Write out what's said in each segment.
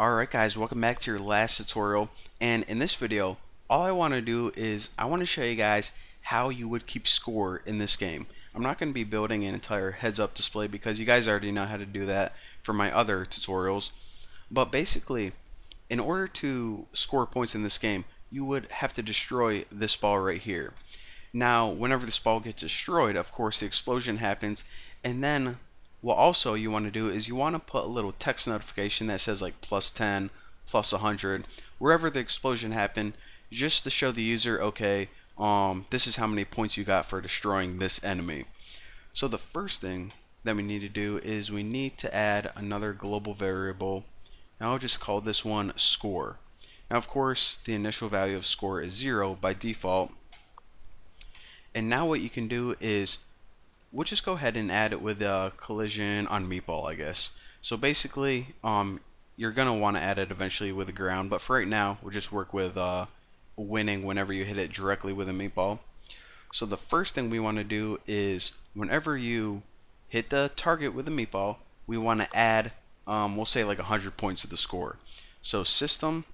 Alright guys, welcome back to your last tutorial and in this video all I want to do is I want to show you guys how you would keep score in this game. I'm not going to be building an entire heads up display because you guys already know how to do that for my other tutorials but basically in order to score points in this game you would have to destroy this ball right here. Now whenever this ball gets destroyed of course the explosion happens and then what also you want to do is you want to put a little text notification that says like plus 10, plus 100, wherever the explosion happened, just to show the user, okay, um, this is how many points you got for destroying this enemy. So the first thing that we need to do is we need to add another global variable. Now I'll just call this one score. Now of course the initial value of score is 0 by default. And now what you can do is we'll just go ahead and add it with a collision on meatball I guess. So basically um, you're gonna want to add it eventually with the ground but for right now we'll just work with uh, winning whenever you hit it directly with a meatball. So the first thing we want to do is whenever you hit the target with a meatball we want to add um, we'll say like 100 points to the score. So system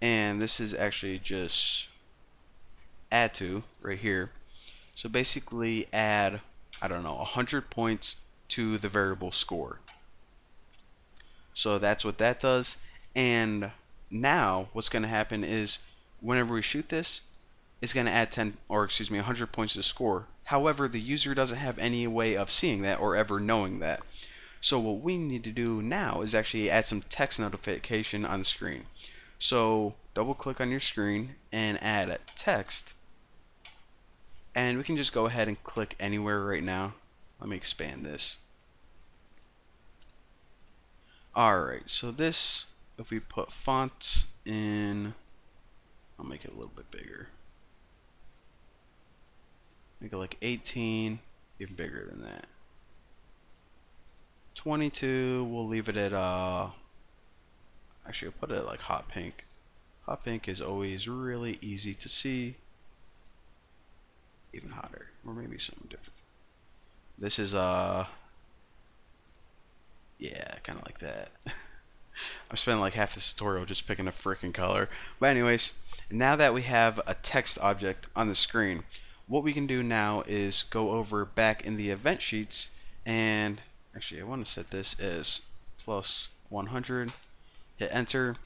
and this is actually just add to right here. So basically add I don't know, 100 points to the variable score. So that's what that does. And now what's going to happen is whenever we shoot this, it's going to add 10, or excuse me, 100 points to the score. However, the user doesn't have any way of seeing that or ever knowing that. So what we need to do now is actually add some text notification on the screen. So double click on your screen and add a text and we can just go ahead and click anywhere right now. Let me expand this. Alright so this if we put font in I'll make it a little bit bigger. Make it like 18 even bigger than that. 22 we'll leave it at uh actually I'll put it at like hot pink. Hot pink is always really easy to see even hotter, or maybe something different. This is, uh, yeah, kind of like that. I'm spending like half this tutorial just picking a freaking color. But anyways, now that we have a text object on the screen, what we can do now is go over back in the event sheets and actually I want to set this as plus 100 hit enter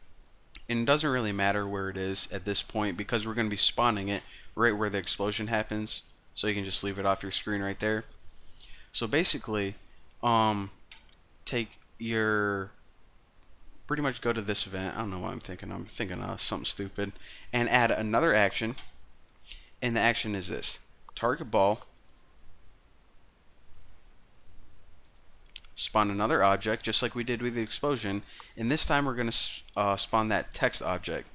and it doesn't really matter where it is at this point because we're going to be spawning it right where the explosion happens. So you can just leave it off your screen right there. So basically um take your pretty much go to this event. I don't know what I'm thinking I'm thinking of something stupid. And add another action. And the action is this. Target ball spawn another object just like we did with the explosion and this time we're going to uh, spawn that text object.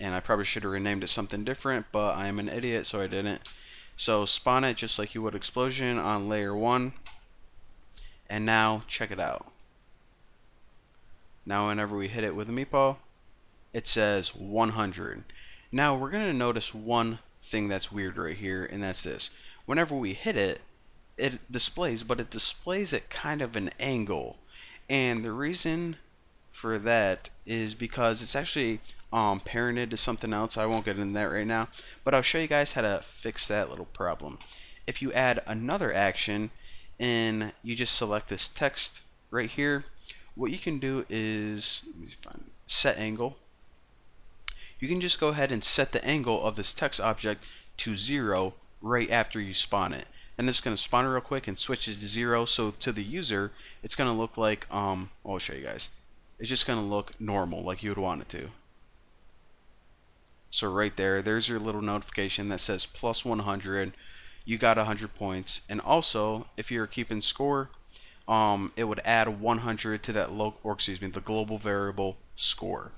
And I probably should have renamed it something different but I am an idiot so I didn't. So spawn it just like you would explosion on layer 1 and now check it out. Now whenever we hit it with a meatball it says 100 now we're gonna notice one thing that's weird right here and that's this. Whenever we hit it it displays but it displays at kind of an angle and the reason for that is because it's actually um, parented to something else. I won't get into that right now, but I'll show you guys how to fix that little problem. If you add another action and you just select this text right here, what you can do is set angle. You can just go ahead and set the angle of this text object to zero right after you spawn it. And it's going to spawn real quick and switch it to zero. So to the user, it's going to look like, um, I'll show you guys. It's just going to look normal like you would want it to. So right there, there's your little notification that says plus 100. You got 100 points. And also, if you're keeping score, um, it would add 100 to that local, or excuse me, the global variable score.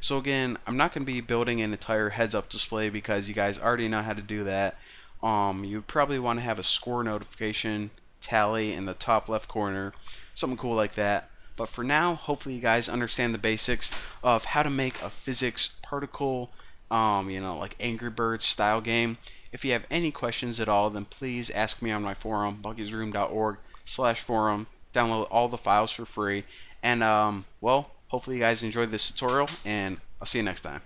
So again, I'm not going to be building an entire heads-up display because you guys already know how to do that. Um, you probably want to have a score notification tally in the top left corner, something cool like that. But for now, hopefully you guys understand the basics of how to make a physics particle um, you know, like Angry Birds style game. If you have any questions at all, then please ask me on my forum, buckysroom.org slash forum. Download all the files for free. And, um, well, Hopefully you guys enjoyed this tutorial and I'll see you next time.